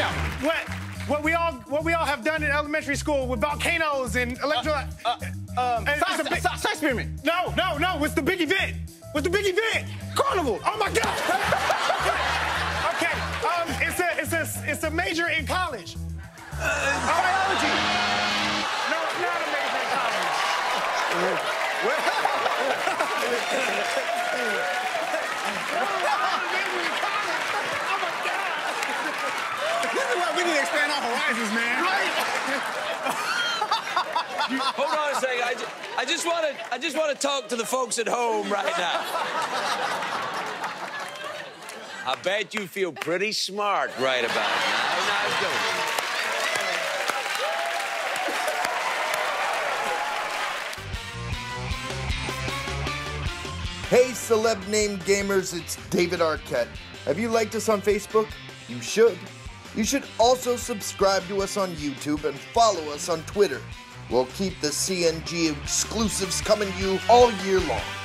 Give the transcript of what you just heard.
out. What what we all what we all have done in elementary school with volcanoes and electro. Uh, um, and it's science, a big- science experiment. no, no, no. What's the big event? What's the big event? Carnival. Oh my God. okay. Um, it's a it's a it's a major in college. Biology. No, it's not a major in college. This we need to expand our horizons, man. Right. Hold on a second. I, ju- I just want to. I just want to talk to the folks at home right now. I bet you feel pretty smart right about now. Now, don't you? Hey, celeb name gamers, it's David Arquette. Have you liked us on Facebook? You should. You should also subscribe to us on YouTube and follow us on Twitter. We'll keep the CNG exclusives coming to you all year long.